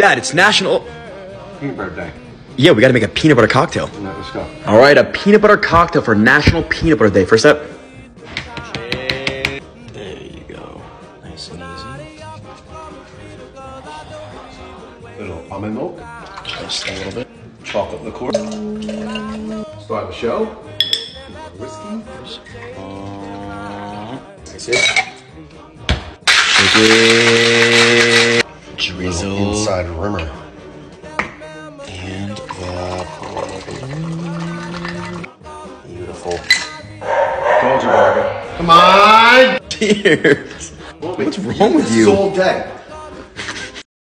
Dad, it's National. Peanut butter day. Yeah, we gotta make a peanut butter cocktail. No, let's go. All right, a peanut butter cocktail for National Peanut Butter Day. First up. There you go. Nice and easy. little almond milk, Just a little bit. chocolate liqueur. Start the show. Whiskey. That's it. Shake it. Drizzle. Inside rimmer. And evaporate. Beautiful. Told you, Margaret. Come on. Tears. What's wrong with you? All day.